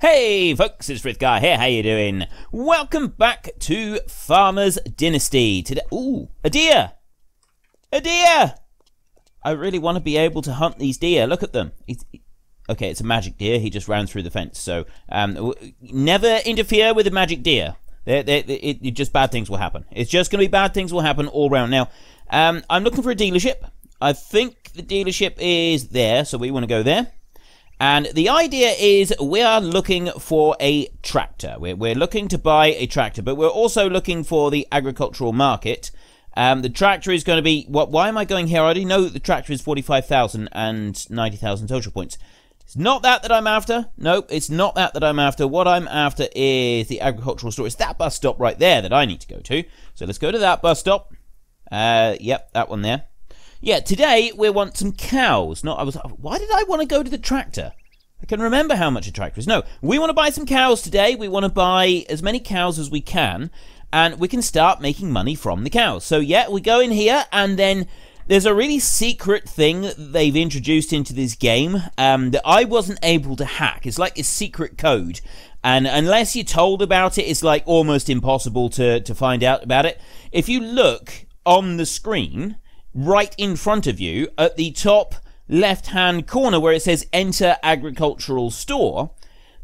Hey folks, it's Frithgar here. How you doing? Welcome back to Farmer's Dynasty. Today, ooh, a deer, a deer. I really want to be able to hunt these deer. Look at them. He's, okay, it's a magic deer. He just ran through the fence. So, um, never interfere with a magic deer. They're, they're, it, just bad things will happen. It's just going to be bad things will happen all around. Now, um, I'm looking for a dealership. I think the dealership is there, so we want to go there. And the idea is we are looking for a tractor. We're, we're looking to buy a tractor, but we're also looking for the agricultural market. Um, the tractor is going to be. What? Why am I going here? I already know the tractor is 45,000 and 90,000 social points. It's not that that I'm after. Nope, it's not that that I'm after. What I'm after is the agricultural store. It's that bus stop right there that I need to go to. So let's go to that bus stop. Uh, yep, that one there. Yeah, today we want some cows. Not I was. Why did I want to go to the tractor? I can remember how much a tractor is. No, we want to buy some cows today. We want to buy as many cows as we can, and we can start making money from the cows. So yeah, we go in here, and then there's a really secret thing that they've introduced into this game um, that I wasn't able to hack. It's like a secret code, and unless you're told about it, it's like almost impossible to to find out about it. If you look on the screen right in front of you at the top left hand corner where it says enter agricultural store.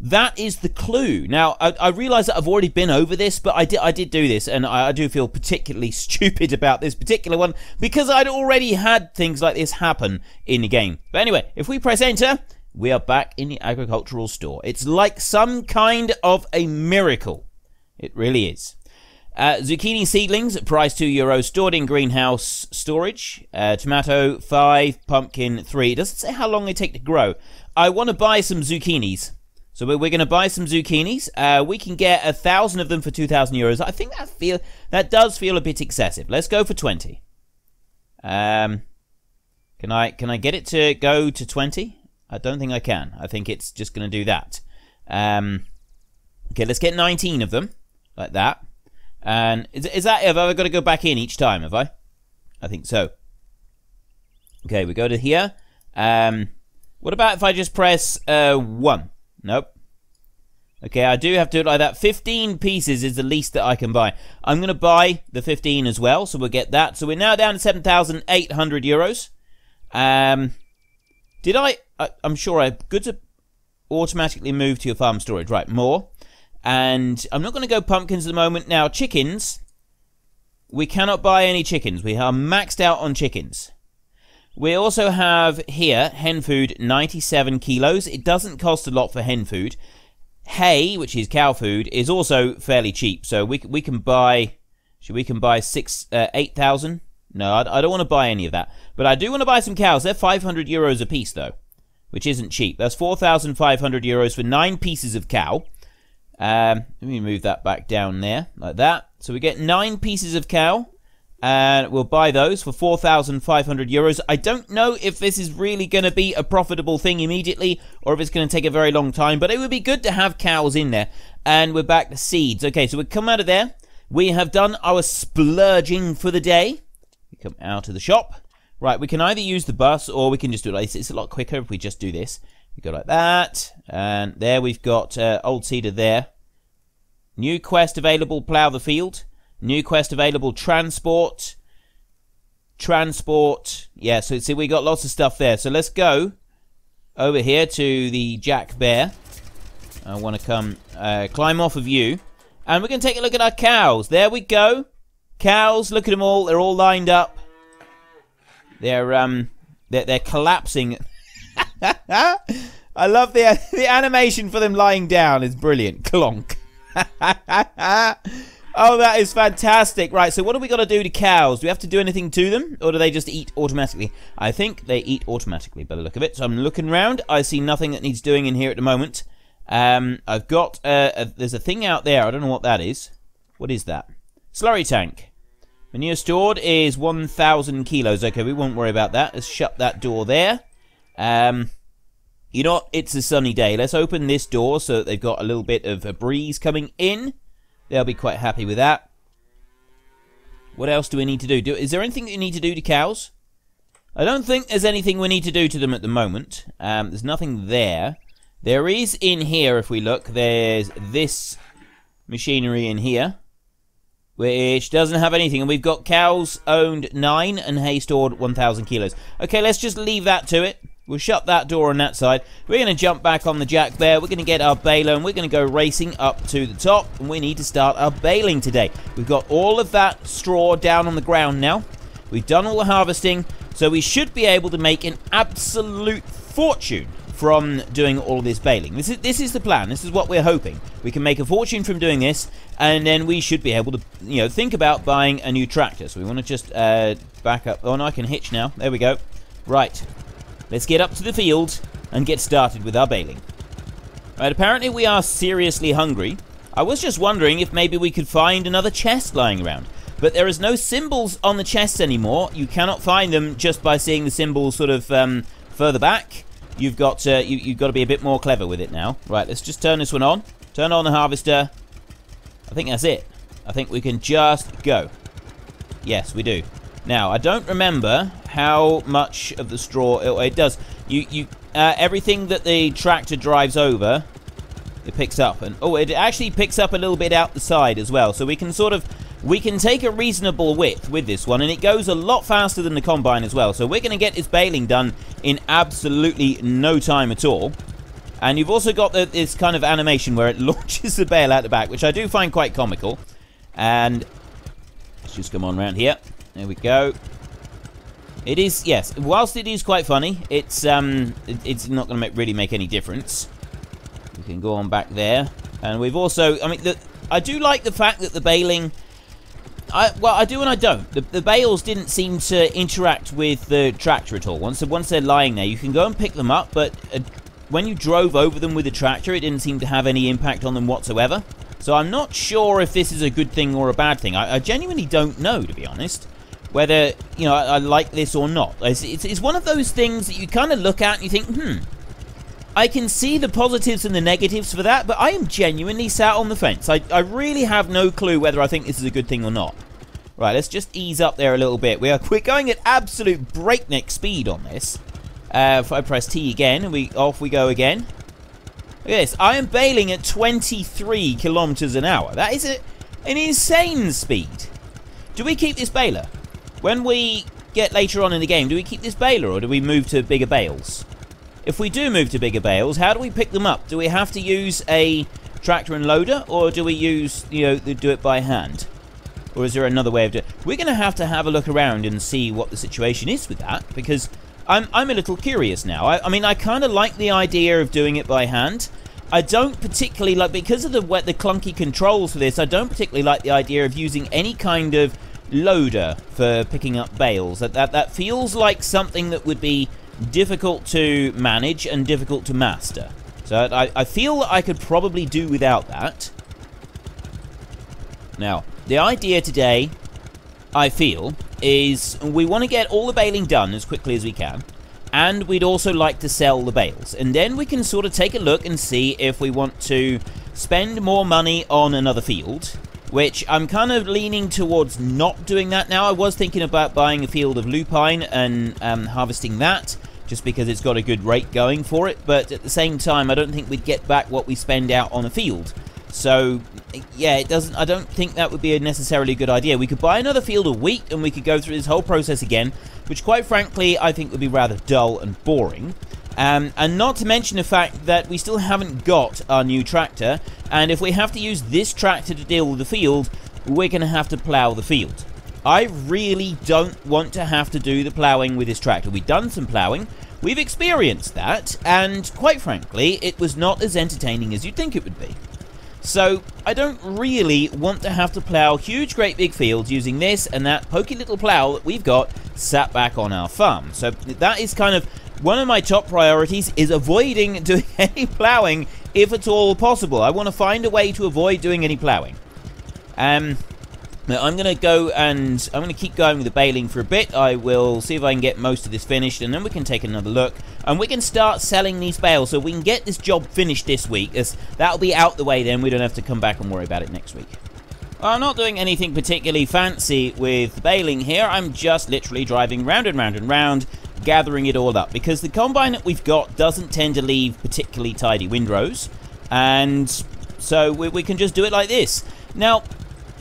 That is the clue. Now i, I realize that i've already been over this but i did i did do this and I, I do feel particularly stupid about this particular one because i'd already had things like this happen in the game. But anyway if we press enter we are back in the agricultural store. It's like some kind of a miracle. It really is uh, zucchini seedlings, price 2 euros, stored in greenhouse storage. Uh, tomato 5, pumpkin 3. It doesn't say how long they take to grow. I want to buy some zucchinis. So we're, we're going to buy some zucchinis. Uh, we can get a thousand of them for 2,000 euros. I think that feel that does feel a bit excessive. Let's go for 20. Um, can I can I get it to go to 20? I don't think I can. I think it's just going to do that. Um, okay, let's get 19 of them like that. And is, is that, have I got to go back in each time, have I? I think so. Okay, we go to here. Um, what about if I just press uh, 1? Nope. Okay, I do have to do it like that. 15 pieces is the least that I can buy. I'm going to buy the 15 as well, so we'll get that. So we're now down to 7,800 euros. Um, did I, I... I'm sure I... Good to automatically move to your farm storage. Right, more. And I'm not going to go pumpkins at the moment. Now, chickens, we cannot buy any chickens. We are maxed out on chickens. We also have here hen food, 97 kilos. It doesn't cost a lot for hen food. Hay, which is cow food, is also fairly cheap. So we we can buy, we can buy six, uh, eight thousand. No, I, I don't want to buy any of that. But I do want to buy some cows. They're 500 euros a piece, though, which isn't cheap. That's 4,500 euros for nine pieces of cow. Um, let me move that back down there, like that. So we get nine pieces of cow, and we'll buy those for 4,500 euros. I don't know if this is really going to be a profitable thing immediately, or if it's going to take a very long time, but it would be good to have cows in there. And we're back to seeds. Okay, so we come out of there. We have done our splurging for the day. We come out of the shop. Right, we can either use the bus, or we can just do it. It's a lot quicker if we just do this. We go like that, and there we've got uh, Old Cedar there. New quest available, plough the field. New quest available, transport. Transport. Yeah, so see, we got lots of stuff there. So let's go over here to the Jack Bear. I want to come uh, climb off of you. And we're going to take a look at our cows. There we go. Cows, look at them all. They're all lined up. They're, um, they're, they're collapsing I love the the animation for them lying down is brilliant. Clonk. oh, that is fantastic. Right, so what do we got to do to cows? Do we have to do anything to them, or do they just eat automatically? I think they eat automatically by the look of it. So I'm looking around. I see nothing that needs doing in here at the moment. Um, I've got, uh, a, there's a thing out there. I don't know what that is. What is that? Slurry tank. Manure stored is 1,000 kilos. Okay, we won't worry about that. Let's shut that door there. Um, you know, it's a sunny day. Let's open this door so that they've got a little bit of a breeze coming in. They'll be quite happy with that. What else do we need to do? do is there anything you need to do to cows? I don't think there's anything we need to do to them at the moment. Um, there's nothing there. There is in here, if we look, there's this machinery in here, which doesn't have anything. And we've got cows owned 9 and hay stored 1,000 kilos. Okay, let's just leave that to it. We'll shut that door on that side. We're going to jump back on the Jack Bear. We're going to get our baler and we're going to go racing up to the top. And we need to start our baling today. We've got all of that straw down on the ground now. We've done all the harvesting. So we should be able to make an absolute fortune from doing all of this baling. This is this is the plan. This is what we're hoping. We can make a fortune from doing this, and then we should be able to, you know, think about buying a new tractor. So we want to just uh, back up. Oh, no, I can hitch now. There we go. Right. Let's get up to the field and get started with our baling. Right, apparently we are seriously hungry. I was just wondering if maybe we could find another chest lying around. But there is no symbols on the chests anymore. You cannot find them just by seeing the symbols sort of um, further back. You've got uh, you, you've got to be a bit more clever with it now. Right, let's just turn this one on. Turn on the harvester. I think that's it. I think we can just go. Yes, we do. Now, I don't remember how much of the straw it, it does. You you uh, everything that the tractor drives over, it picks up, and oh, it actually picks up a little bit out the side as well. So we can sort of we can take a reasonable width with this one, and it goes a lot faster than the Combine as well. So we're going to get this baling done in absolutely no time at all. And you've also got the, this kind of animation where it launches the bale out the back, which I do find quite comical. And let's just come on around here. There we go. It is, yes, whilst it is quite funny, it's um, it, it's not going to really make any difference. We can go on back there. And we've also, I mean, the, I do like the fact that the baling I, well, I do and I don't. The, the, bales didn't seem to interact with the tractor at all. Once, once they're lying there, you can go and pick them up, but uh, when you drove over them with the tractor, it didn't seem to have any impact on them whatsoever. So I'm not sure if this is a good thing or a bad thing. I, I genuinely don't know, to be honest, whether, you know, I, I like this or not. It's, it's, it's one of those things that you kind of look at and you think, hmm, I can see the positives and the negatives for that, but I am genuinely sat on the fence. I, I really have no clue whether I think this is a good thing or not. Right, let's just ease up there a little bit. We are we're going at absolute breakneck speed on this. Uh, if I press T again, we off we go again. Look at this. I am bailing at 23 kilometers an hour. That is a, an insane speed. Do we keep this baler? When we get later on in the game, do we keep this baler or do we move to bigger bales? If we do move to bigger bales, how do we pick them up? Do we have to use a tractor and loader, or do we use, you know, do it by hand? Or is there another way of doing it? We're going to have to have a look around and see what the situation is with that, because I'm, I'm a little curious now. I, I mean, I kind of like the idea of doing it by hand. I don't particularly like, because of the, the clunky controls for this, I don't particularly like the idea of using any kind of loader for picking up bales. That, that, that feels like something that would be difficult to manage and difficult to master. So I, I feel I could probably do without that. Now, the idea today, I feel, is we want to get all the baling done as quickly as we can. And we'd also like to sell the bales. And then we can sort of take a look and see if we want to spend more money on another field. Which I'm kind of leaning towards not doing that now. I was thinking about buying a field of lupine and um, harvesting that just because it's got a good rate going for it. But at the same time, I don't think we'd get back what we spend out on a field. So, yeah, it doesn't. I don't think that would be a necessarily good idea. We could buy another field of wheat and we could go through this whole process again, which, quite frankly, I think would be rather dull and boring. Um, and not to mention the fact that we still haven't got our new tractor, and if we have to use this tractor to deal with the field, we're going to have to plough the field. I really don't want to have to do the ploughing with this tractor. We've done some ploughing, we've experienced that, and quite frankly, it was not as entertaining as you'd think it would be. So, I don't really want to have to plough huge great big fields using this and that pokey little plough that we've got sat back on our farm. So that is kind of one of my top priorities is avoiding doing any ploughing if at all possible. I want to find a way to avoid doing any ploughing. Um, I'm going to go and I'm going to keep going with the baling for a bit. I will see if I can get most of this finished, and then we can take another look. And we can start selling these bales, so we can get this job finished this week, as that'll be out the way then. We don't have to come back and worry about it next week. I'm not doing anything particularly fancy with baling here. I'm just literally driving round and round and round, gathering it all up because the combine that we've got doesn't tend to leave particularly tidy windrows, and so we, we can just do it like this. Now,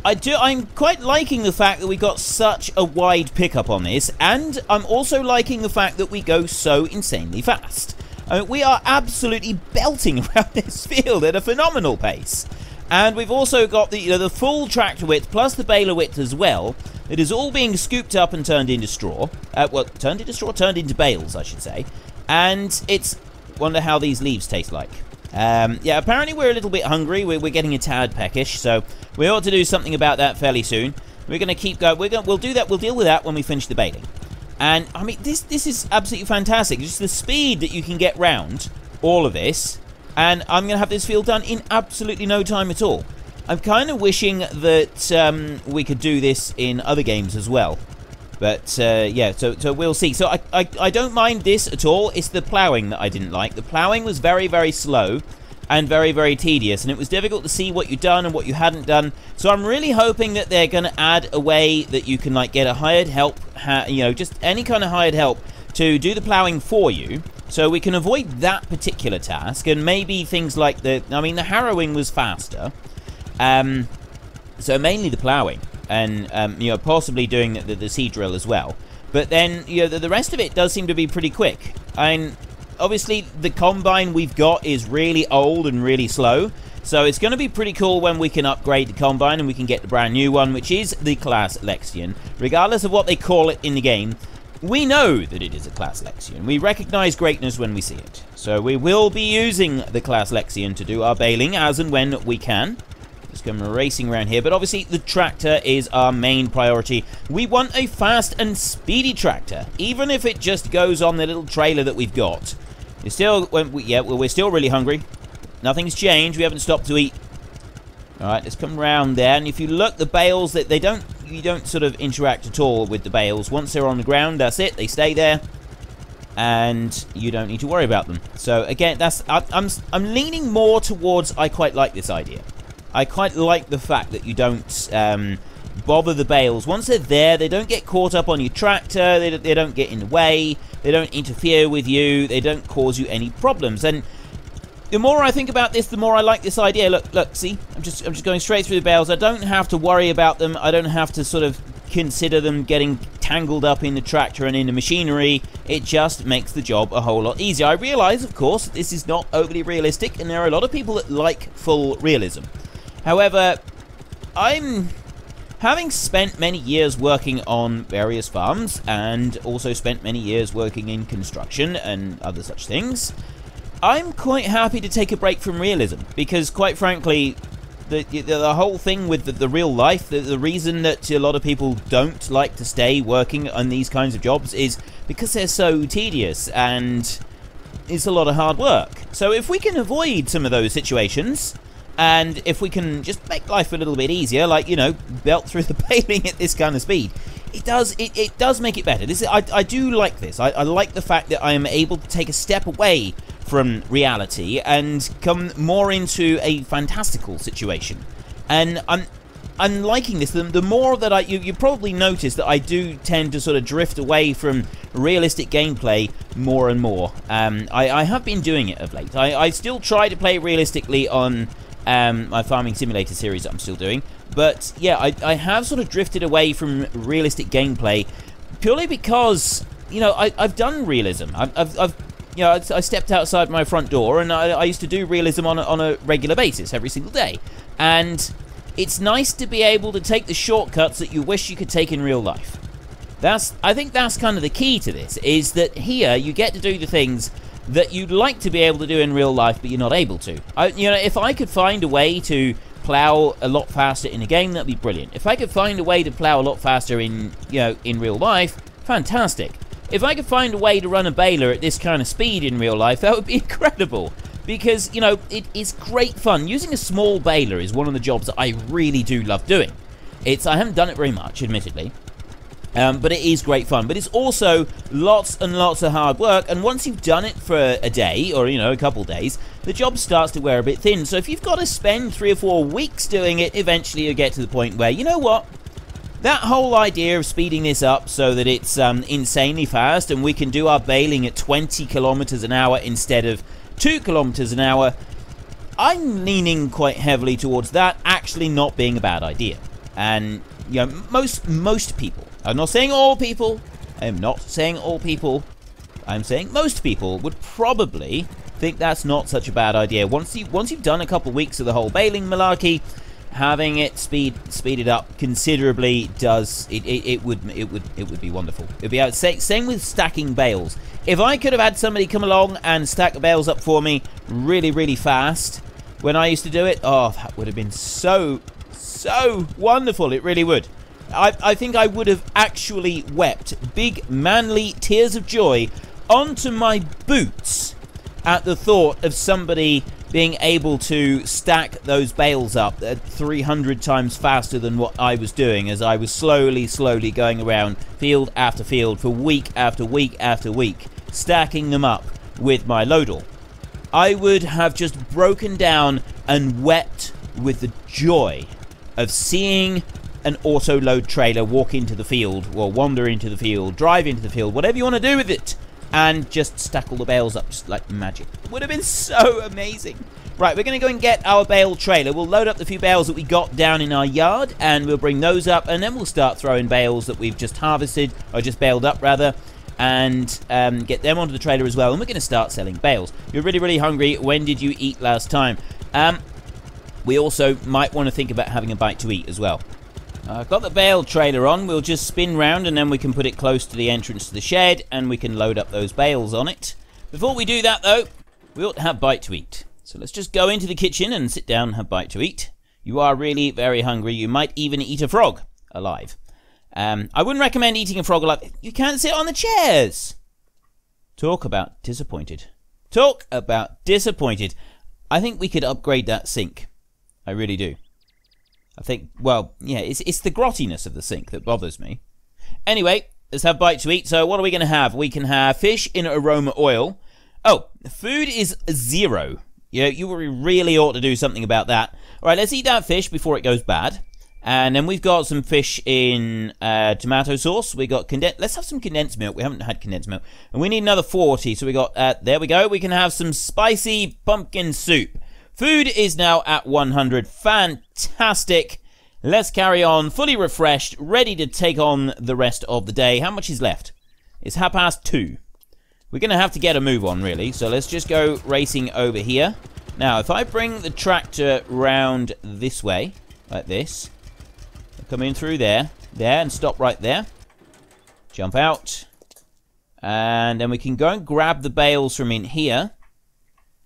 I do. I'm quite liking the fact that we got such a wide pickup on this, and I'm also liking the fact that we go so insanely fast. I mean, we are absolutely belting around this field at a phenomenal pace. And we've also got the, you know, the full tractor width plus the baler width as well. It is all being scooped up and turned into straw. Uh, well, turned into straw? Turned into bales, I should say. And it's... Wonder how these leaves taste like. Um, yeah, apparently we're a little bit hungry. We're, we're, getting a tad peckish, so we ought to do something about that fairly soon. We're going to keep going. We're going. We'll do that. We'll deal with that when we finish the baling. And I mean, this this is absolutely fantastic. Just the speed that you can get round all of this, and I'm going to have this field done in absolutely no time at all. I'm kind of wishing that um, we could do this in other games as well. But uh, yeah, so so we'll see. So I, I I don't mind this at all. It's the ploughing that I didn't like. The ploughing was very very slow and very, very tedious, and it was difficult to see what you'd done and what you hadn't done. So I'm really hoping that they're going to add a way that you can like get a hired help, you know, just any kind of hired help to do the ploughing for you. So we can avoid that particular task, and maybe things like the, I mean, the harrowing was faster. Um, so mainly the ploughing, and um, you know, possibly doing the, the, seed drill as well. But then, you know, the, the rest of it does seem to be pretty quick. And obviously the combine we've got is really old and really slow. So it's going to be pretty cool when we can upgrade the combine and we can get the brand new one, which is the Claas Lexion. Regardless of what they call it in the game, we know that it is a Claas Lexion. We recognize greatness when we see it. So we will be using the Claas Lexion to do our baling as and when we can. Let's come racing around here. But obviously, the tractor is our main priority. We want a fast and speedy tractor, even if it just goes on the little trailer that we've got. We're still, yeah, we're still really hungry. Nothing's changed. We haven't stopped to eat. All right, let's come round there. And if you look, the bales, that they don't, you don't sort of interact at all with the bales. Once they're on the ground, that's it. They stay there. And you don't need to worry about them. So again, that's I, I'm I'm leaning more towards I quite like this idea. I quite like the fact that you don't um, bother the bales. Once they're there, they don't get caught up on your tractor, they, they don't get in the way, they don't interfere with you, they don't cause you any problems. And the more I think about this, the more I like this idea. Look, look, see, I'm just I'm just going straight through the bales. I don't have to worry about them. I don't have to sort of consider them getting tangled up in the tractor and in the machinery. It just makes the job a whole lot easier. I realize, of course, this is not overly realistic, and there are a lot of people that like full realism. However, I'm Having spent many years working on various farms, and also spent many years working in construction and other such things, I'm quite happy to take a break from realism, because quite frankly, the, the, the whole thing with the, the real life, the, the reason that a lot of people don't like to stay working on these kinds of jobs is because they're so tedious and it's a lot of hard work. So if we can avoid some of those situations, and if we can just make life a little bit easier, like, you know, belt through the baling at this kind of speed, it does it, it does make it better. This is, I, I do like this. I, I like the fact that I am able to take a step away from reality and come more into a fantastical situation. And I'm I'm liking this. The, the more that I, you, you probably notice that I do tend to sort of drift away from realistic gameplay more and more. Um, I, I have been doing it of late. I, I still try to play realistically on um, my farming simulator series that I'm still doing. But yeah, I, I have sort of drifted away from realistic gameplay purely because, you know, I, have done realism. I've, I've, I've you know, I, I, stepped outside my front door and I, I used to do realism on a, on a regular basis every single day. And it's nice to be able to take the shortcuts that you wish you could take in real life. That's, I think that's kind of the key to this, is that here you get to do the things that you'd like to be able to do in real life, but you're not able to. I, you know, if I could find a way to plow a lot faster in a game, that'd be brilliant. If I could find a way to plow a lot faster in, you know, in real life, fantastic. If I could find a way to run a baler at this kind of speed in real life, that would be incredible. Because, you know, it is great fun. Using a small baler is one of the jobs that I really do love doing. It's I haven't done it very much, admittedly, um, but it is great fun. But it's also lots and lots of hard work. And once you've done it for a day or, you know, a couple days, the job starts to wear a bit thin. So if you've got to spend three or four weeks doing it, eventually you get to the point where, you know what? that whole idea of speeding this up so that it's um, insanely fast and we can do our baling at 20 kilometers an hour instead of 2 kilometers an hour, I'm leaning quite heavily towards that actually not being a bad idea. And you know, most most people. I'm not saying all people. I am not saying all people. I'm saying most people would probably think that's not such a bad idea. Once you once you've done a couple weeks of the whole baling malarkey, having it speed speeded up considerably does it, it, it would it would it would be wonderful. It'd be out same with stacking bales. If I could have had somebody come along and stack bales up for me really really fast when I used to do it, oh that would have been so so wonderful. It really would. I, I think I would have actually wept big manly tears of joy onto my boots at the thought of somebody being able to stack those bales up uh, at 300 times faster than what I was doing as I was slowly, slowly going around field after field for week after week after week, stacking them up with my loadle. I would have just broken down and wept with the joy of seeing an auto load trailer walk into the field, or wander into the field, drive into the field, whatever you want to do with it and just stack all the bales up just like magic. Would have been so amazing. Right, we're going to go and get our bale trailer. We'll load up the few bales that we got down in our yard, and we'll bring those up, and then we'll start throwing bales that we've just harvested, or just baled up, rather, and um, get them onto the trailer as well, and we're going to start selling bales. You're really, really hungry. When did you eat last time? Um, we also might want to think about having a bite to eat as well. I've got the bale trailer on. We'll just spin round and then we can put it close to the entrance to the shed and we can load up those bales on it. Before we do that, though, we ought to have bite to eat. So let's just go into the kitchen and sit down and have bite to eat. You are really very hungry. You might even eat a frog alive. Um, I wouldn't recommend eating a frog alive. You can't sit on the chairs. Talk about disappointed. Talk about disappointed. I think we could upgrade that sink. I really do. I think, well, yeah, it's, it's the grottiness of the sink that bothers me. Anyway, let's have bite to eat. So what are we going to have? We can have fish in aroma oil. Oh, food is zero. Yeah, you really ought to do something about that. All right, let's eat that fish before it goes bad. And then we've got some fish in uh, tomato sauce. We got condensed. Let's have some condensed milk. We haven't had condensed milk, and we need another forty. So we got. Uh, there we go. We can have some spicy pumpkin soup. Food is now at 100. Fantastic. Let's carry on, fully refreshed, ready to take on the rest of the day. How much is left? It's half past two. We're going to have to get a move on, really. So let's just go racing over here. Now, if I bring the tractor round this way, like this, come in through there, there, and stop right there. Jump out. And then we can go and grab the bales from in here.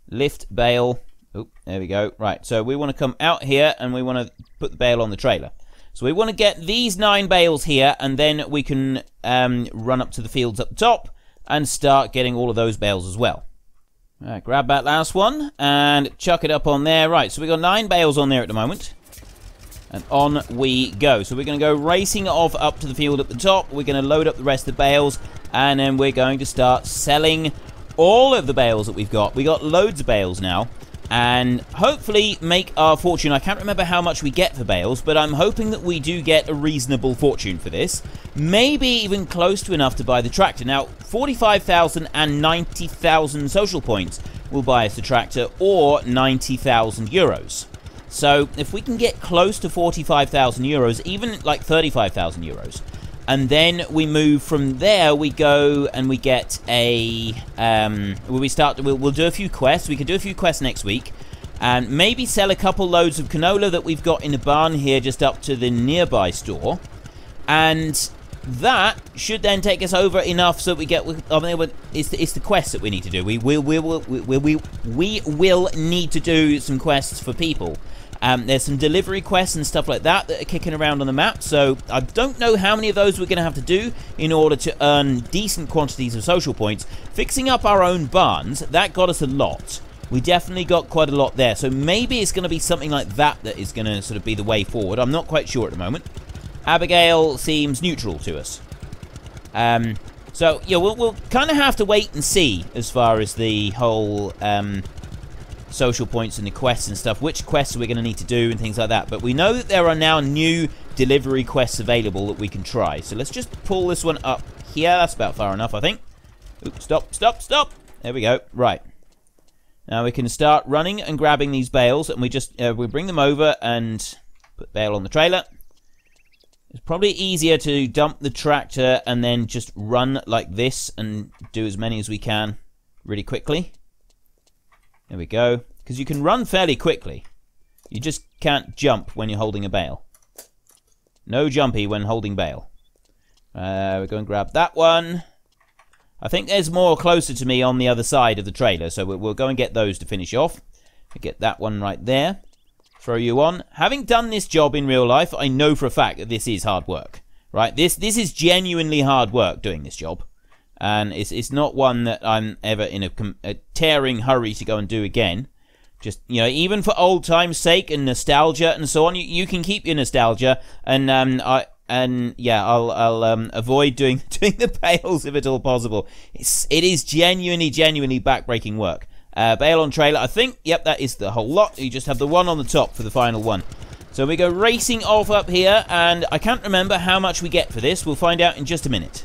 Lift bale Oh, there we go. Right, so we want to come out here and we want to put the bale on the trailer. So we want to get these nine bales here and then we can um, run up to the fields up top and start getting all of those bales as well. Right, grab that last one and chuck it up on there. Right, so we got nine bales on there at the moment. And on we go. So we're going to go racing off up to the field at the top. We're going to load up the rest of the bales. And then we're going to start selling all of the bales that we've got. We got loads of bales now and hopefully make our fortune. I can't remember how much we get for bales, but I'm hoping that we do get a reasonable fortune for this. Maybe even close to enough to buy the tractor. Now, 45,000 and 90,000 social points will buy us the tractor, or 90,000 euros. So, if we can get close to 45,000 euros, even like 35,000 euros, and then we move from there we go and we get a um we start we'll, we'll do a few quests. We could do a few quests next week and maybe sell a couple loads of canola that we've got in the barn here just up to the nearby store. And that should then take us over enough so we get I mean, it's the, it's the quest that we need to do. We will we will we, we, we, we will need to do some quests for people um, there's some delivery quests and stuff like that that are kicking around on the map, so I don't know how many of those we're going to have to do in order to earn decent quantities of social points. Fixing up our own barns, that got us a lot. We definitely got quite a lot there, so maybe it's going to be something like that that is going to sort of be the way forward. I'm not quite sure at the moment. Abigail seems neutral to us. Um, so, yeah, we'll, we'll kind of have to wait and see as far as the whole um, social points and the quests and stuff, which quests we're going to need to do and things like that. But we know that there are now new delivery quests available that we can try. So let's just pull this one up here. That's about far enough, I think. Oops, stop, stop, stop. There we go. Right. Now we can start running and grabbing these bales, and we just uh, we bring them over and put bale on the trailer. It's probably easier to dump the tractor and then just run like this and do as many as we can really quickly. There we go. Because you can run fairly quickly. You just can't jump when you're holding a bale. No jumpy when holding bale. Uh, we're going to grab that one. I think there's more closer to me on the other side of the trailer, so we'll, we'll go and get those to finish off. Get that one right there throw you on. Having done this job in real life, I know for a fact that this is hard work. Right? This this is genuinely hard work doing this job. And it's, it's not one that I'm ever in a, a tearing hurry to go and do again. Just, you know, even for old time's sake and nostalgia and so on, you, you can keep your nostalgia. And, um, I, and yeah, I'll I'll um, avoid doing doing the bales if at all possible. It's it is genuinely genuinely backbreaking work. Uh, bale on trailer, I think. Yep, that is the whole lot. You just have the one on the top for the final one. So we go racing off up here, and I can't remember how much we get for this. We'll find out in just a minute.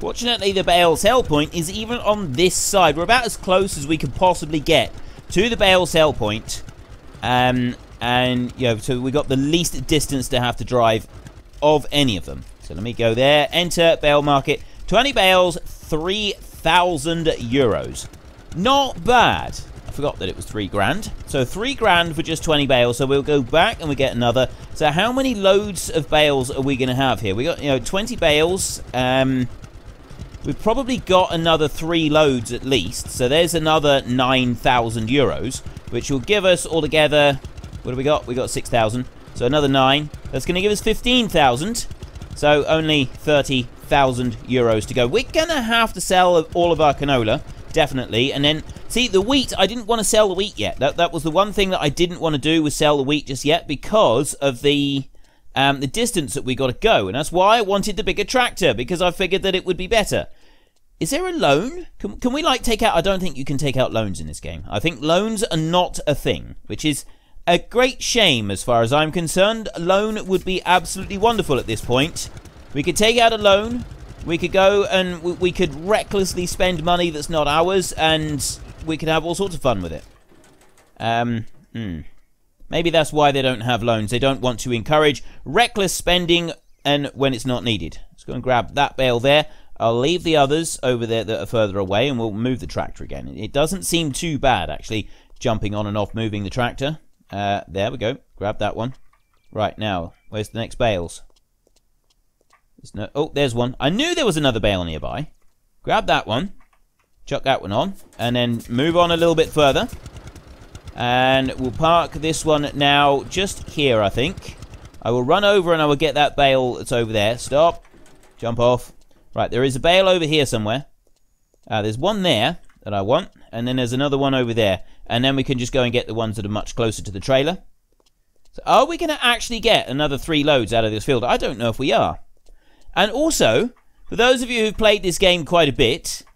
Fortunately, the bale sell point is even on this side. We're about as close as we could possibly get to the bale sell point. Um, and, you know, so we got the least distance to have to drive of any of them. So let me go there. Enter bale market. 20 bales, 3,000 euros. Not bad. I forgot that it was three grand. So three grand for just 20 bales. So we'll go back and we get another. So how many loads of bales are we going to have here? We got, you know, 20 bales. Um, we've probably got another three loads at least. So there's another 9,000 euros, which will give us altogether, what do we got? We got 6,000. So another nine. That's going to give us 15,000. So only 30,000 euros to go. We're going to have to sell all of our canola definitely. And then, see, the wheat, I didn't want to sell the wheat yet. That, that was the one thing that I didn't want to do was sell the wheat just yet because of the um, the distance that we got to go. And that's why I wanted the bigger tractor, because I figured that it would be better. Is there a loan? Can, can we, like, take out... I don't think you can take out loans in this game. I think loans are not a thing, which is a great shame as far as I'm concerned. A loan would be absolutely wonderful at this point. We could take out a loan, we could go and we could recklessly spend money that's not ours, and we could have all sorts of fun with it. Um, hmm. Maybe that's why they don't have loans. They don't want to encourage reckless spending and when it's not needed. Let's go and grab that bale there. I'll leave the others over there that are further away, and we'll move the tractor again. It doesn't seem too bad, actually, jumping on and off, moving the tractor. Uh, there we go. Grab that one. Right, now, where's the next bales? There's no, oh, there's one. I knew there was another bale nearby. Grab that one. Chuck that one on. And then move on a little bit further. And we'll park this one now just here, I think. I will run over and I will get that bale that's over there. Stop. Jump off. Right, there is a bale over here somewhere. Uh, there's one there that I want. And then there's another one over there. And then we can just go and get the ones that are much closer to the trailer. So are we going to actually get another three loads out of this field? I don't know if we are. And also, for those of you who've played this game quite a bit,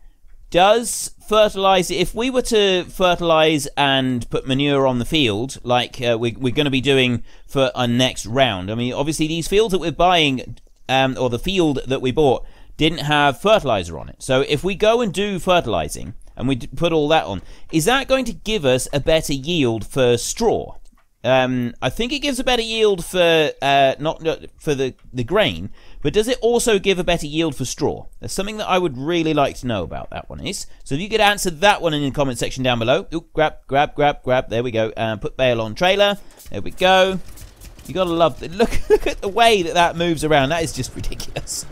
does fertilize if we were to fertilize and put manure on the field like uh, we, we're going to be doing for our next round. I mean obviously these fields that we're buying um, or the field that we bought didn't have fertilizer on it. So if we go and do fertilizing and we put all that on is that going to give us a better yield for straw? Um, I think it gives a better yield for uh, not, not for the, the grain, but does it also give a better yield for straw? There's something that I would really like to know about that one is. So if you could answer that one in the comment section down below. Ooh, grab, grab, grab, grab. There we go. And uh, put bale on trailer. There we go. You gotta love the look. Look at the way that that moves around. That is just ridiculous.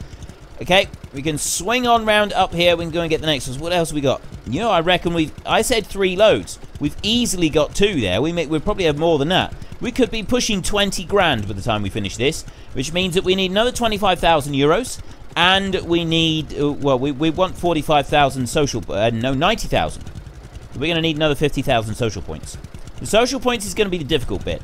Okay, we can swing on round up here. We can go and get the next ones. What else we got? You know, I reckon we've... I said three loads. We've easily got two there. We may, we probably have more than that. We could be pushing 20 grand by the time we finish this, which means that we need another 25,000 euros, and we need, uh, well, we, we want 45,000 social, uh, no, 90,000. We're going to need another 50,000 social points. The social points is going to be the difficult bit.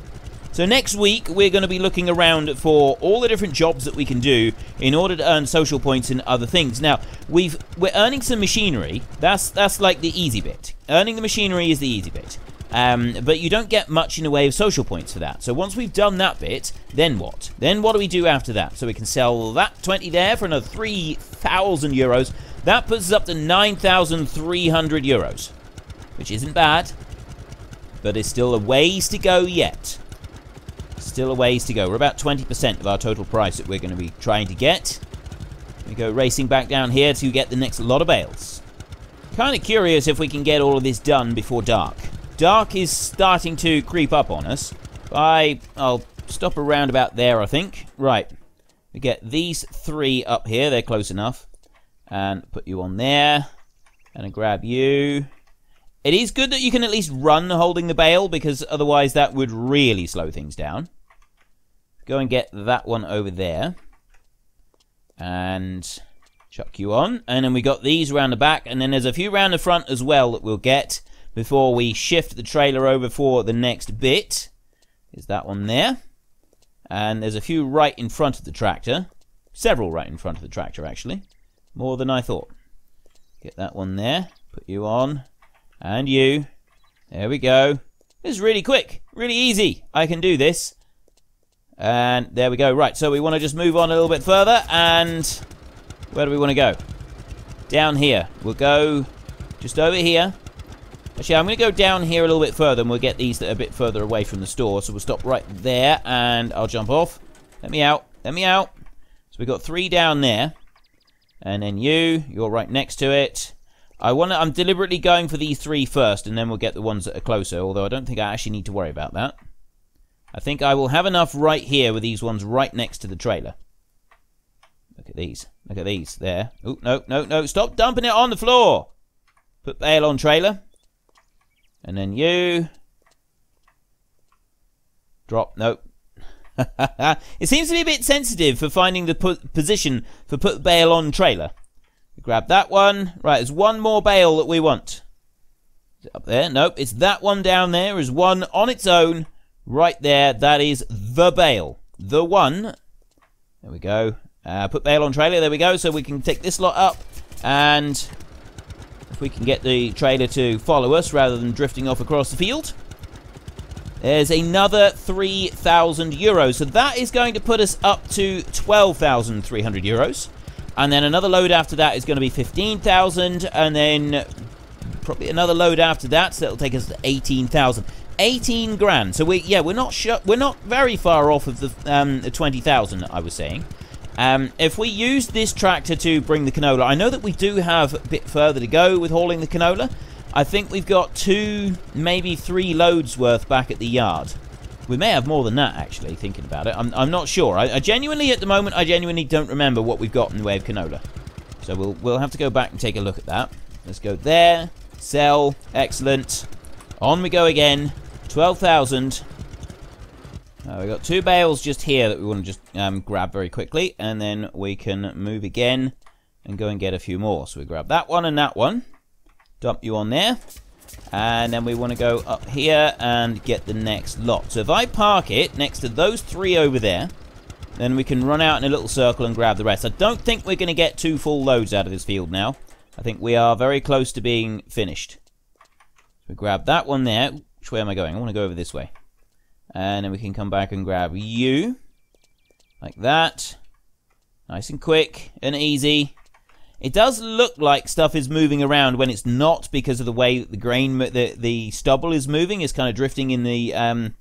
So next week, we're going to be looking around for all the different jobs that we can do in order to earn social points and other things. Now, we've, we're earning some machinery. That's, that's like the easy bit. Earning the machinery is the easy bit. Um, but you don't get much in the way of social points for that. So once we've done that bit, then what? Then what do we do after that? So we can sell that 20 there for another 3,000 euros. That puts us up to 9,300 euros, which isn't bad, but it's still a ways to go yet. Still a ways to go. We're about 20% of our total price that we're going to be trying to get. We go racing back down here to get the next lot of bales. Kind of curious if we can get all of this done before dark. Dark is starting to creep up on us. I, I'll stop around about there, I think. Right. We get these three up here. They're close enough. And put you on there. And I grab you. It is good that you can at least run holding the bale, because otherwise that would really slow things down. Go and get that one over there. And chuck you on. And then we got these around the back, and then there's a few around the front as well that we'll get before we shift the trailer over for the next bit. Is that one there. And there's a few right in front of the tractor. Several right in front of the tractor, actually. More than I thought. Get that one there. Put you on. And you. There we go. This is really quick. Really easy. I can do this. And there we go. Right, so we want to just move on a little bit further. And where do we want to go? Down here. We'll go just over here. Actually, I'm going to go down here a little bit further, and we'll get these that are a bit further away from the store. So we'll stop right there, and I'll jump off. Let me out. Let me out. So we've got three down there. And then you, you're right next to it. I want I'm deliberately going for these three first, and then we'll get the ones that are closer, although I don't think I actually need to worry about that. I think I will have enough right here with these ones right next to the trailer. Look at these. Look at these. There. Oh, no, no, no. Stop dumping it on the floor. Put bale on trailer. And then you. Drop. Nope. it seems to be a bit sensitive for finding the position for put bale on trailer. Grab that one. Right, there's one more bale that we want. up there? Nope, it's that one down there is one on its own. Right there, that is the bale. The one. There we go. Uh, put bale on trailer. There we go. So we can take this lot up. And if we can get the trailer to follow us rather than drifting off across the field. There's another 3,000 euros. So that is going to put us up to 12,300 euros. And then another load after that is going to be 15,000. And then probably another load after that. So that'll take us to 18,000. 18 grand. So we, yeah, we're not sure, we're not very far off of the, um, the 20,000 I was saying. Um, if we use this tractor to bring the canola, I know that we do have a bit further to go with hauling the canola. I think we've got two, maybe three loads worth back at the yard. We may have more than that, actually, thinking about it. I'm, I'm not sure. I, I, genuinely, at the moment, I genuinely don't remember what we've got in the way of canola. So we'll, we'll have to go back and take a look at that. Let's go there. Sell. Excellent. On we go again. 12,000. Uh, we've got two bales just here that we want to just um, grab very quickly, and then we can move again and go and get a few more. So we grab that one and that one, dump you on there, and then we want to go up here and get the next lot. So if I park it next to those three over there, then we can run out in a little circle and grab the rest. I don't think we're going to get two full loads out of this field now. I think we are very close to being finished. So we grab that one there. Which way am I going? I want to go over this way. And then we can come back and grab you. Like that. Nice and quick and easy. It does look like stuff is moving around when it's not because of the way the grain, the, the stubble is moving. is kind of drifting in the, um,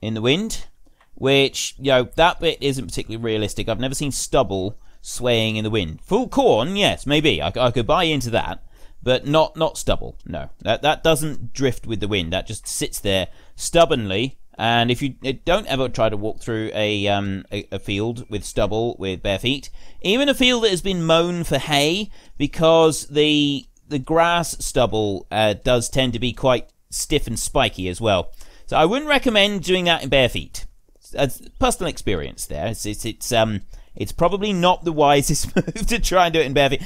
in the wind. Which, you know, that bit isn't particularly realistic. I've never seen stubble swaying in the wind. Full corn, yes, maybe. I, I could buy into that but not not stubble. No, that that doesn't drift with the wind. That just sits there stubbornly and if you don't ever try to walk through a, um, a, a, field with stubble with bare feet, even a field that has been mown for hay, because the the grass stubble uh, does tend to be quite stiff and spiky as well. So I wouldn't recommend doing that in bare feet. Personal experience there. It's it's, it's um it's probably not the wisest move to try and do it in bare feet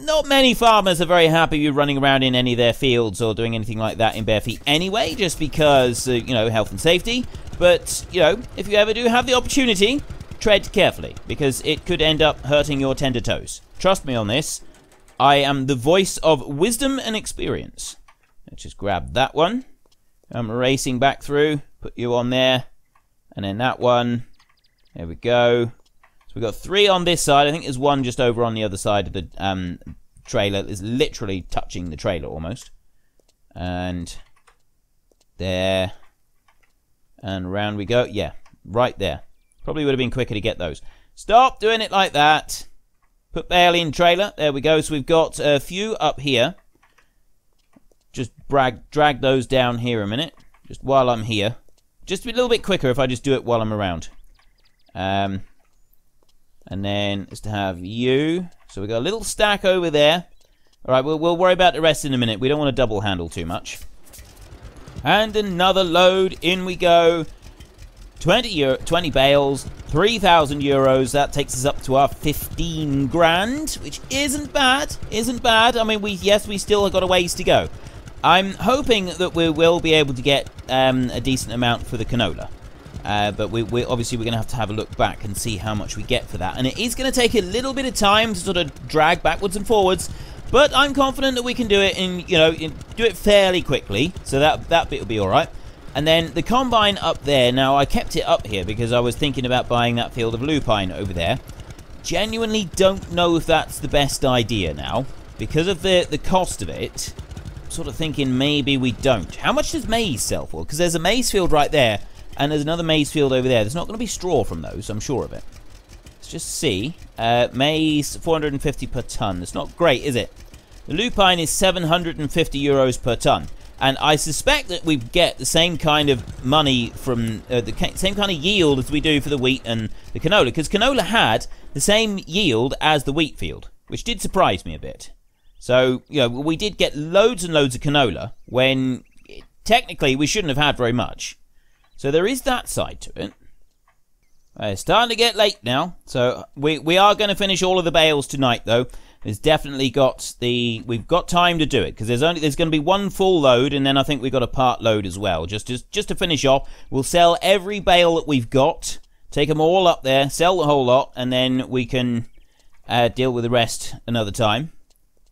not many farmers are very happy with running around in any of their fields or doing anything like that in bare feet anyway, just because, uh, you know, health and safety. But, you know, if you ever do have the opportunity, tread carefully, because it could end up hurting your tender toes. Trust me on this. I am the voice of wisdom and experience. Let's just grab that one. I'm racing back through. Put you on there. And then that one. There we go. We've got three on this side. I think there's one just over on the other side of the um, trailer. It's literally touching the trailer almost. And there. And round we go. Yeah, right there. Probably would have been quicker to get those. Stop doing it like that. Put bale in trailer. There we go. So we've got a few up here. Just drag, drag those down here a minute. Just while I'm here. Just a little bit quicker if I just do it while I'm around. Um, and then is to have you. So we got a little stack over there. All right, we'll, we'll worry about the rest in a minute. We don't want to double handle too much. And another load. In we go. 20, Euro, 20 bales, 3,000 euros. That takes us up to our 15 grand, which isn't bad. Isn't bad. I mean, we yes, we still have got a ways to go. I'm hoping that we will be able to get um, a decent amount for the canola. Uh, but we, we, obviously we're going to have to have a look back and see how much we get for that. And it is going to take a little bit of time to sort of drag backwards and forwards. But I'm confident that we can do it in, you know, in, do it fairly quickly. So that, that bit will be all right. And then the combine up there. Now, I kept it up here because I was thinking about buying that field of lupine over there. Genuinely don't know if that's the best idea now. Because of the, the cost of it, sort of thinking maybe we don't. How much does maize sell for? Because there's a maize field right there, and there's another maize field over there. There's not going to be straw from those, I'm sure of it. Let's just see. Uh, maize, 450 per ton. It's not great, is it? The lupine is 750 euros per ton. And I suspect that we get the same kind of money from uh, the same kind of yield as we do for the wheat and the canola. Because canola had the same yield as the wheat field, which did surprise me a bit. So, you know, we did get loads and loads of canola when technically we shouldn't have had very much. So there is that side to it. Uh, it's starting to get late now, so we we are going to finish all of the bales tonight, though. There's definitely got the we've got time to do it because there's only there's going to be one full load, and then I think we've got a part load as well. Just just just to finish off, we'll sell every bale that we've got, take them all up there, sell the whole lot, and then we can uh, deal with the rest another time.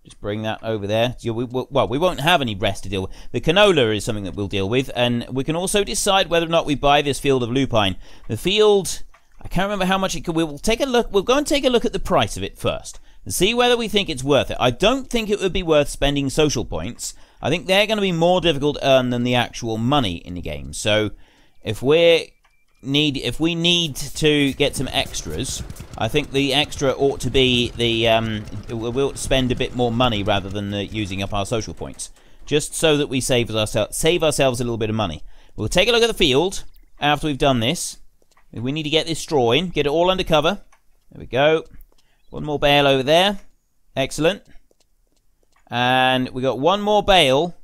Just bring that over there. We, well, we won't have any rest to deal with. The canola is something that we'll deal with, and we can also decide whether or not we buy this field of lupine. The field, I can't remember how much it could. We'll take a look. We'll go and take a look at the price of it first and see whether we think it's worth it. I don't think it would be worth spending social points. I think they're going to be more difficult to earn than the actual money in the game. So if we're need if we need to get some extras, I think the extra ought to be the um, we'll spend a bit more money rather than using up our social points, just so that we save ourselves save ourselves a little bit of money. We'll take a look at the field after we've done this. We need to get this straw in, get it all under cover. There we go. One more bale over there. Excellent. And we got one more bale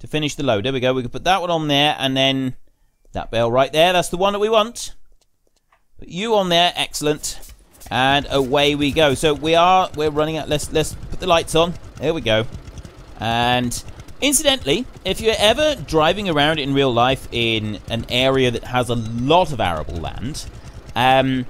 to finish the load. There we go. We can put that one on there and then that bell right there, that's the one that we want. Put you on there, excellent. And away we go. So we are, we're running out, let's, let's put the lights on. There we go. And incidentally, if you're ever driving around in real life in an area that has a lot of arable land, um,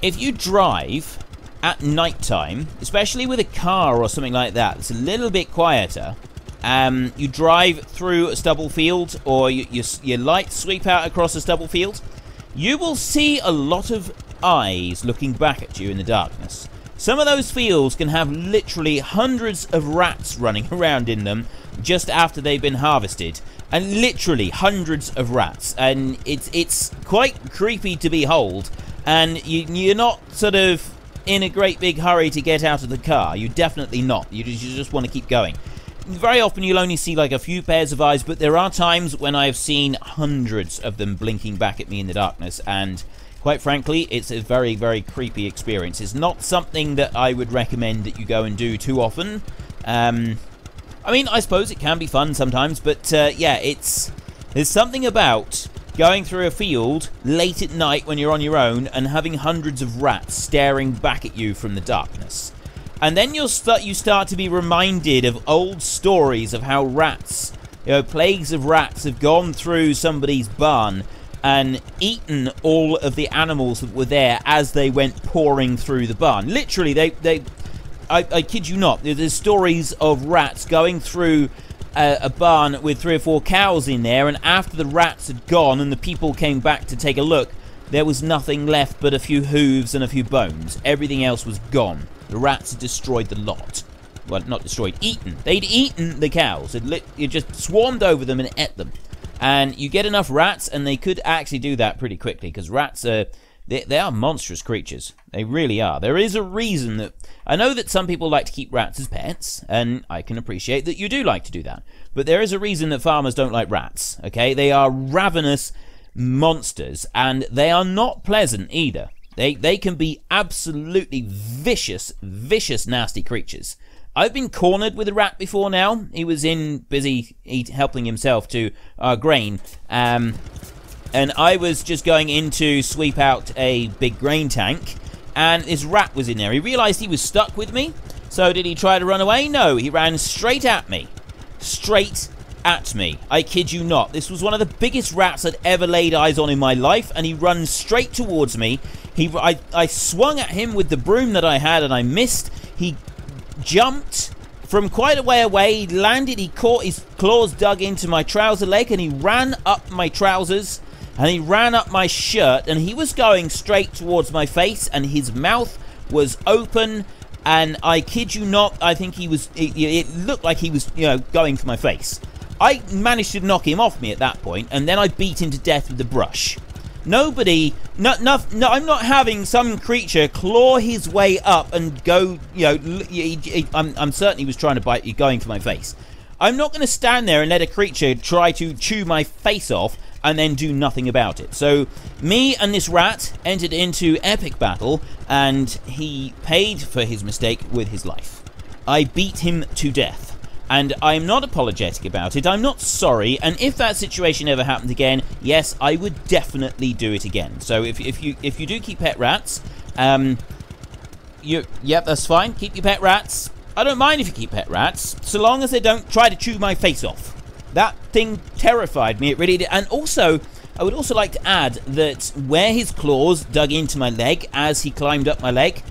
if you drive at night time, especially with a car or something like that, it's a little bit quieter, um, you drive through a stubble field or you, you, your lights sweep out across a stubble field, you will see a lot of eyes looking back at you in the darkness. Some of those fields can have literally hundreds of rats running around in them just after they've been harvested. And literally hundreds of rats. And it's it's quite creepy to behold. And you, you're not sort of in a great big hurry to get out of the car. You're definitely not. You just, you just want to keep going very often you'll only see like a few pairs of eyes, but there are times when I've seen hundreds of them blinking back at me in the darkness, and quite frankly, it's a very, very creepy experience. It's not something that I would recommend that you go and do too often. Um, I mean, I suppose it can be fun sometimes, but uh, yeah, it's there's something about going through a field late at night when you're on your own and having hundreds of rats staring back at you from the darkness. And then you'll start you start to be reminded of old stories of how rats, you know, plagues of rats have gone through somebody's barn and eaten all of the animals that were there as they went pouring through the barn. Literally, they they I, I kid you not. There's stories of rats going through a, a barn with three or four cows in there, and after the rats had gone and the people came back to take a look, there was nothing left but a few hooves and a few bones. Everything else was gone. The rats had destroyed the lot. Well, not destroyed, eaten. They'd eaten the cows. It, just swarmed over them and ate them. And you get enough rats, and they could actually do that pretty quickly because rats are they, they are monstrous creatures. They really are. There is a reason that I know that some people like to keep rats as pets, and I can appreciate that you do like to do that. But there is a reason that farmers don't like rats. Okay, they are ravenous monsters, and they are not pleasant either. They they can be absolutely vicious, vicious, nasty creatures. I've been cornered with a rat before now. He was in busy eat, helping himself to our grain. Um, and I was just going in to sweep out a big grain tank, and this rat was in there. He realized he was stuck with me, so did he try to run away? No, he ran straight at me. Straight at me. I kid you not. This was one of the biggest rats I'd ever laid eyes on in my life, and he runs straight towards me. He, I, I swung at him with the broom that I had, and I missed. He jumped from quite a way away. He landed, he caught his claws dug into my trouser leg, and he ran up my trousers and he ran up my shirt and he was going straight towards my face and his mouth was open and I kid you not, I think he was, it, it, looked like he was, you know, going for my face. I managed to knock him off me at that point, and then I beat him to death with the brush. Nobody, no, no, no, I'm not having some creature claw his way up and go, you know, he, he, I'm, I'm certain he was trying to bite you, going for my face. I'm not going to stand there and let a creature try to chew my face off and then do nothing about it. So me and this rat entered into epic battle, and he paid for his mistake with his life. I beat him to death. And I'm not apologetic about it. I'm not sorry. And if that situation ever happened again, yes, I would definitely do it again. So if, if you if you do keep pet rats, um, you yep, that's fine. Keep your pet rats. I don't mind if you keep pet rats, so long as they don't try to chew my face off. That thing terrified me, it really did. And also, I would also like to add that where his claws dug into my leg as he climbed up my leg,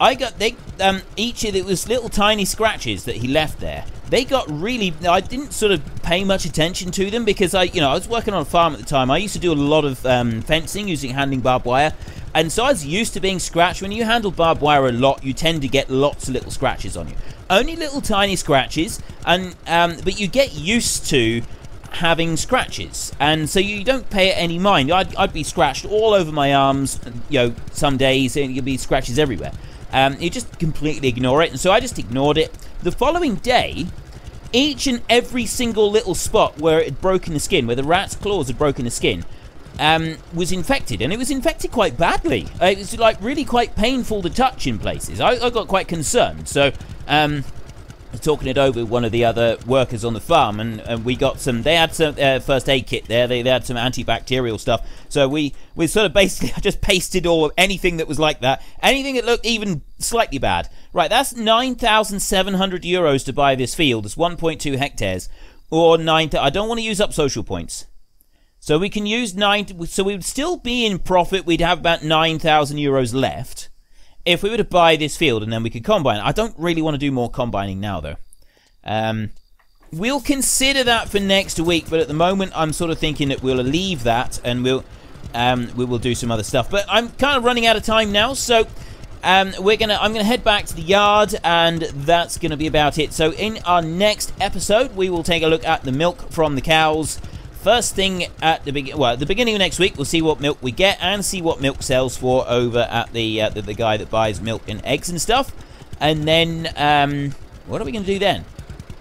I got they um each of it was little tiny scratches that he left there. They got really I didn't sort of pay much attention to them because I you know I was working on a farm at the time. I used to do a lot of um, fencing using handling barbed wire, and so I was used to being scratched. When you handle barbed wire a lot, you tend to get lots of little scratches on you. Only little tiny scratches, and um, but you get used to having scratches, and so you don't pay it any mind. I'd, I'd be scratched all over my arms, you know, some days, and you'd be scratches everywhere. Um, you just completely ignore it, and so I just ignored it. The following day, each and every single little spot where it had broken the skin, where the rat's claws had broken the skin, um, was infected, and it was infected quite badly. It was like really quite painful to touch in places. I, I got quite concerned. So, um, talking it over with one of the other workers on the farm, and, and we got some. They had some uh, first aid kit there. They, they had some antibacterial stuff. So we we sort of basically just pasted all of anything that was like that, anything that looked even slightly bad. Right, that's nine thousand seven hundred euros to buy this field. It's one point two hectares, or nine. I don't want to use up social points. So we can use nine. So we would still be in profit. We'd have about nine thousand euros left if we were to buy this field and then we could combine. I don't really want to do more combining now though. Um, we'll consider that for next week, but at the moment I'm sort of thinking that we'll leave that and we'll um, we will do some other stuff. But I'm kind of running out of time now, so um, we're gonna I'm gonna head back to the yard, and that's gonna be about it. So in our next episode, we will take a look at the milk from the cows First thing at the beginning, well, at the beginning of next week, we'll see what milk we get and see what milk sells for over at the uh, the, the, guy that buys milk and eggs and stuff. And then, um, what are we going to do then?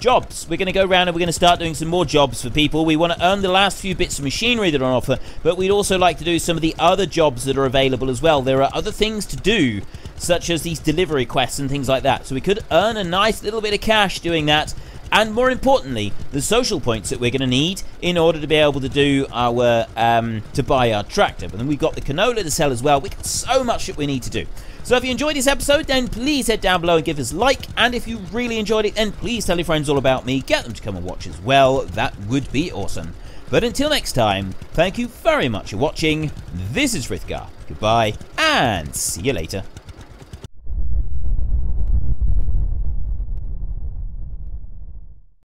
Jobs. We're going to go around and we're going to start doing some more jobs for people. We want to earn the last few bits of machinery that are on offer, but we'd also like to do some of the other jobs that are available as well. There are other things to do, such as these delivery quests and things like that. So we could earn a nice little bit of cash doing that and more importantly, the social points that we're going to need in order to be able to do our um, to buy our tractor. But then we've got the canola to sell as well. We've got so much that we need to do. So if you enjoyed this episode, then please head down below and give us a like. And if you really enjoyed it, then please tell your friends all about me. Get them to come and watch as well. That would be awesome. But until next time, thank you very much for watching. This is Frithgar. Goodbye, and see you later.